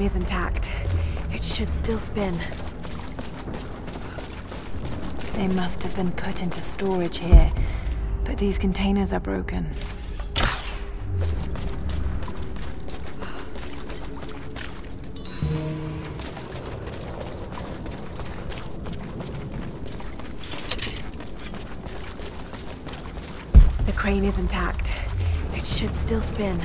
The is intact. It should still spin. They must have been put into storage here, but these containers are broken. The crane is intact. It should still spin.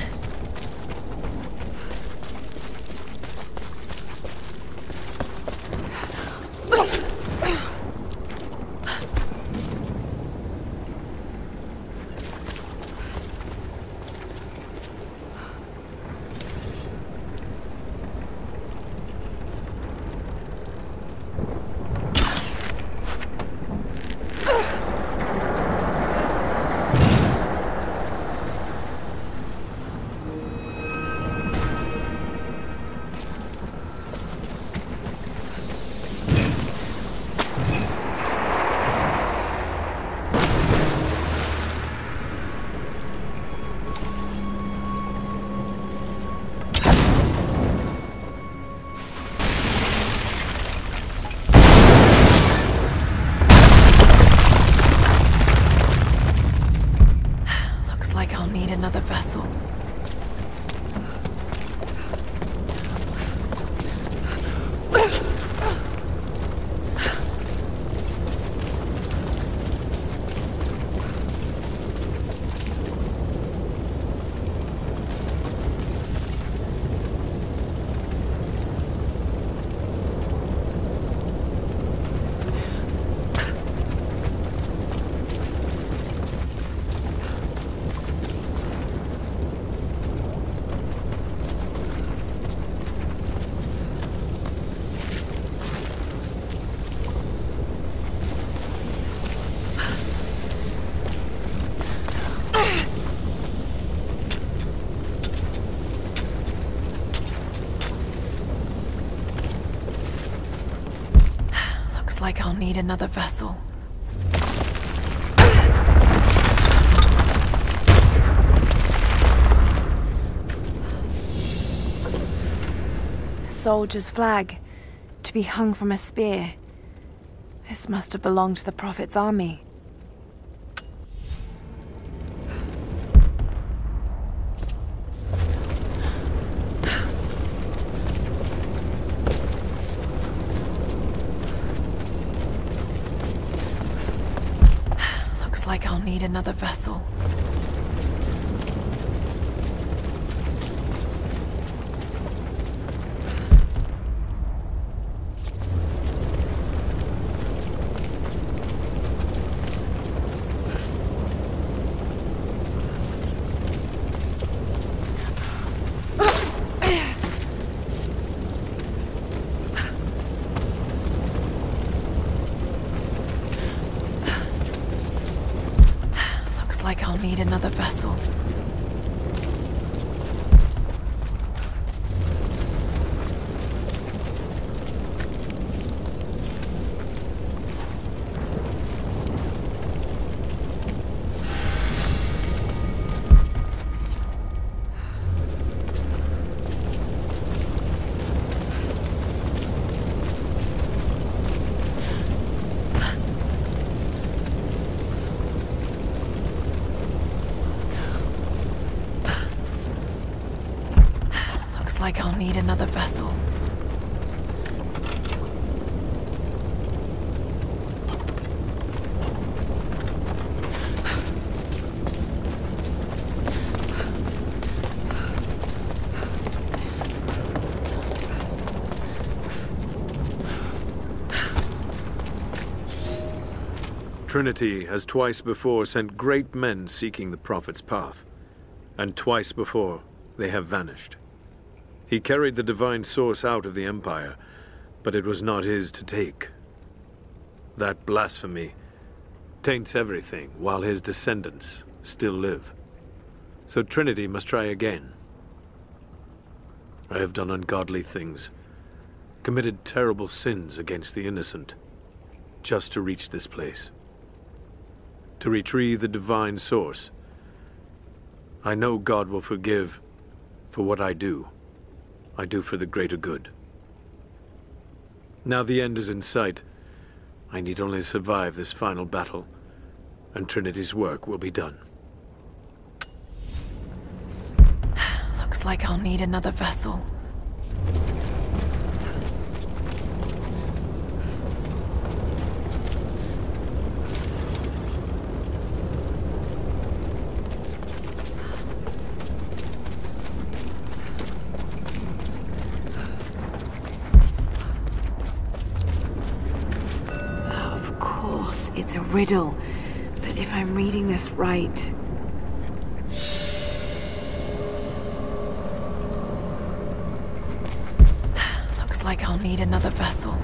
Like I'll need another vessel. Soldier's flag, to be hung from a spear. This must have belonged to the Prophet's army. Another vessel. Looks like I'll need another vessel. Like I'll need another vessel. Trinity has twice before sent great men seeking the Prophet's path, and twice before they have vanished. He carried the divine source out of the Empire, but it was not his to take. That blasphemy taints everything while his descendants still live. So Trinity must try again. I have done ungodly things, committed terrible sins against the innocent, just to reach this place. To retrieve the divine source. I know God will forgive for what I do. I do for the greater good. Now the end is in sight. I need only survive this final battle, and Trinity's work will be done. Looks like I'll need another vessel. Riddle. But if I'm reading this right, looks like I'll need another vessel.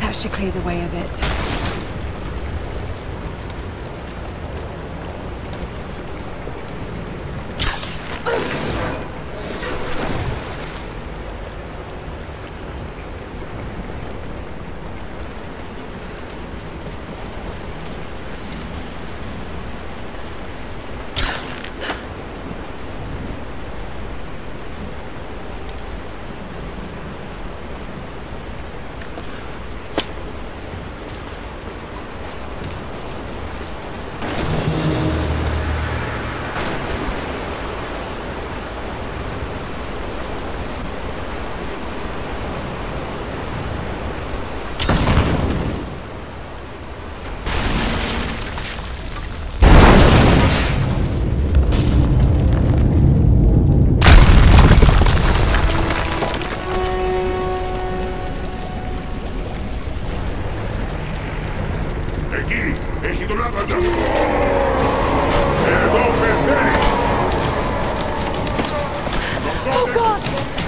That should clear the way a bit. God!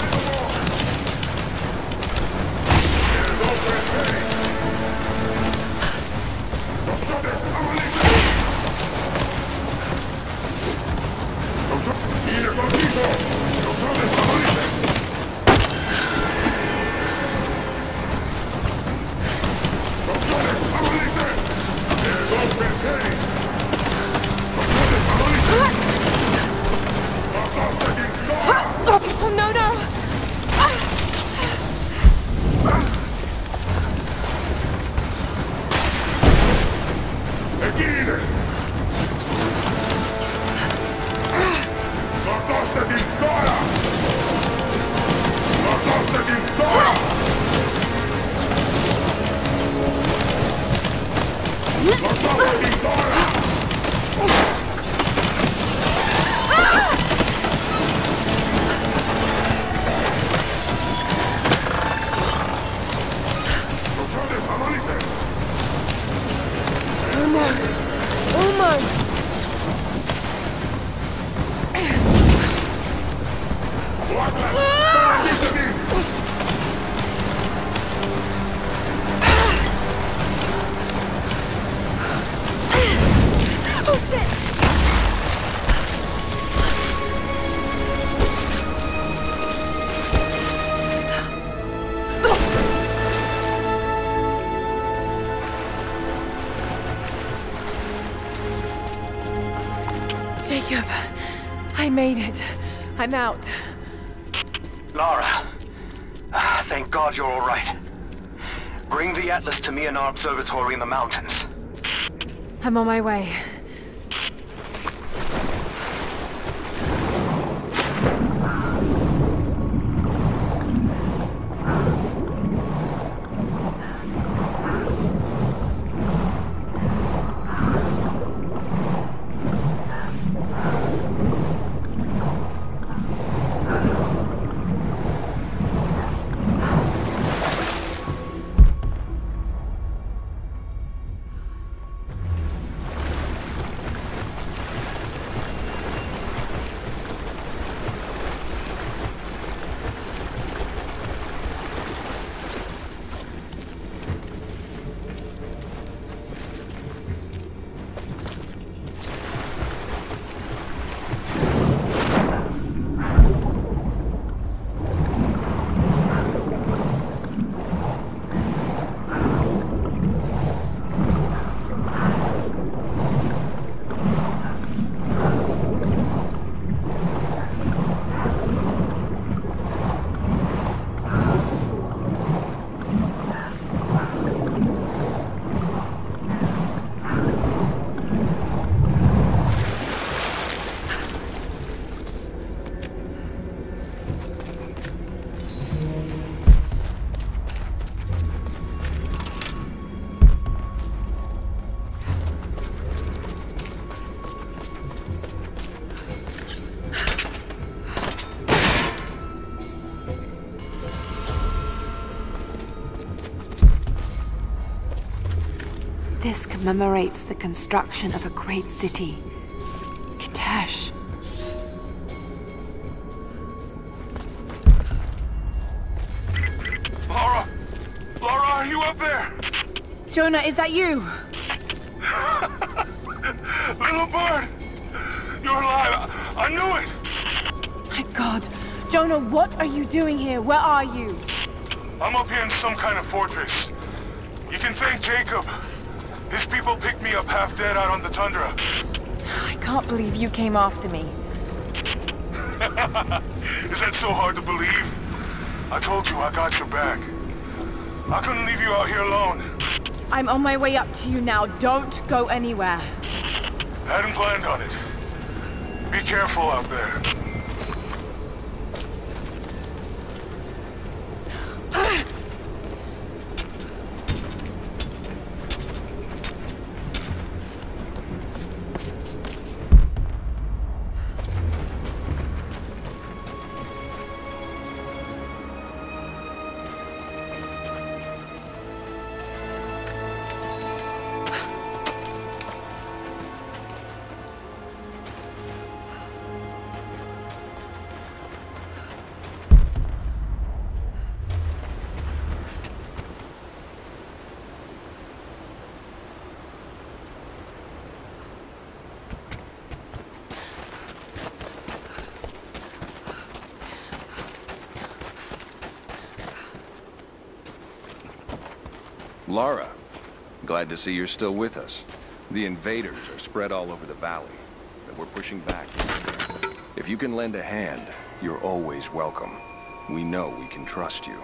Made it. I'm out. Lara. Ah, thank God you're all right. Bring the Atlas to me in our observatory in the mountains. I'm on my way. Commemorates the construction of a great city. Kitezh. Lara! Lara, are you up there? Jonah, is that you? Little bird! You're alive! I, I knew it! My god. Jonah, what are you doing here? Where are you? I'm up here in some kind of fortress. You can thank Jacob. His people picked me up half dead out on the tundra. I can't believe you came after me. Is that so hard to believe? I told you I got your back. I couldn't leave you out here alone. I'm on my way up to you now. Don't go anywhere. Hadn't planned on it. Be careful out there. Lara, glad to see you're still with us. The invaders are spread all over the valley, but we're pushing back. If you can lend a hand, you're always welcome. We know we can trust you.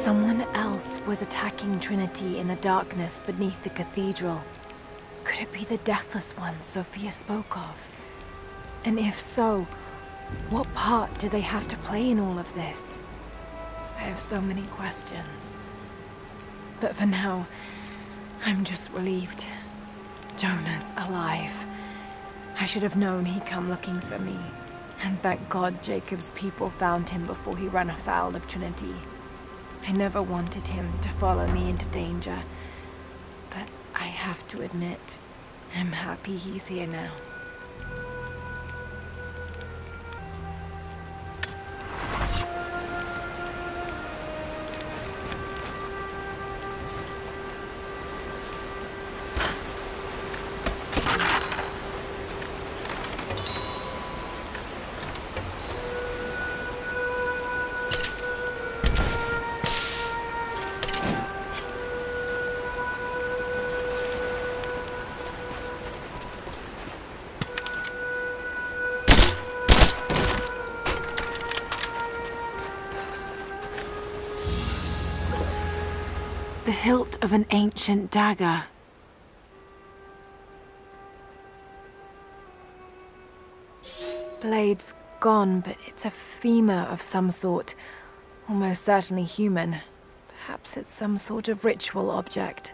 Someone else was attacking Trinity in the darkness beneath the cathedral. Could it be the Deathless Ones Sophia spoke of? And if so, what part do they have to play in all of this? I have so many questions. But for now, I'm just relieved. Jonah's alive. I should have known he'd come looking for me. And thank God Jacob's people found him before he ran afoul of Trinity. I never wanted him to follow me into danger. But I have to admit, I'm happy he's here now. Of an ancient dagger. Blade's gone, but it's a femur of some sort. Almost certainly human. Perhaps it's some sort of ritual object.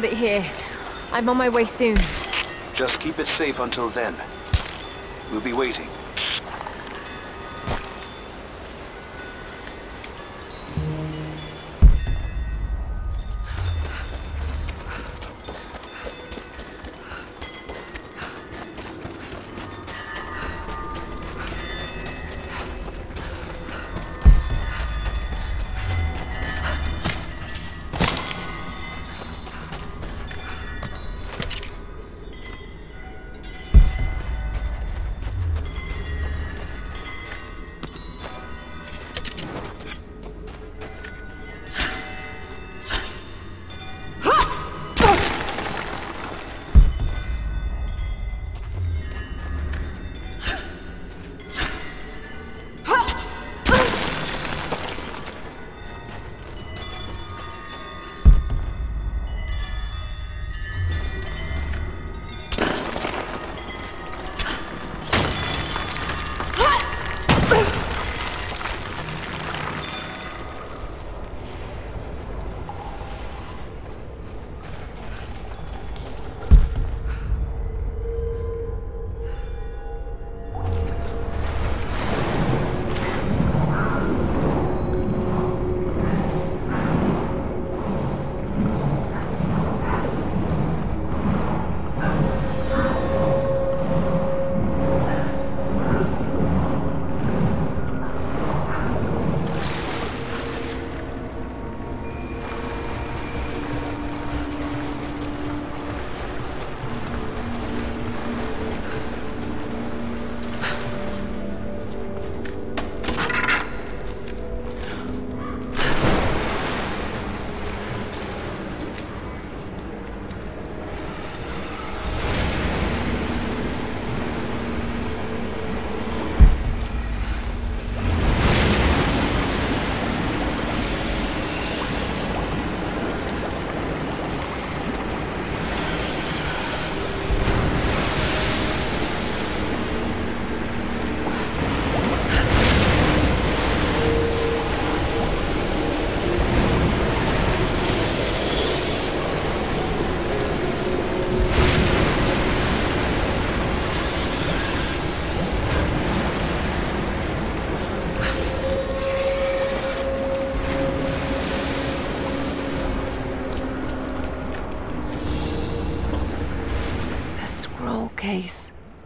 Got it here. I'm on my way soon. Just keep it safe until then. We'll be waiting.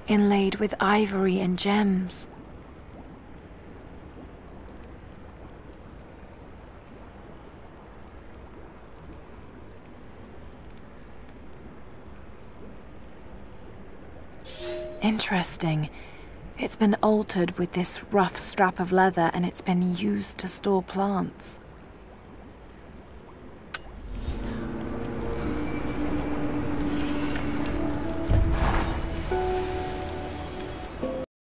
Inlaid with ivory and gems. Interesting. It's been altered with this rough strap of leather and it's been used to store plants.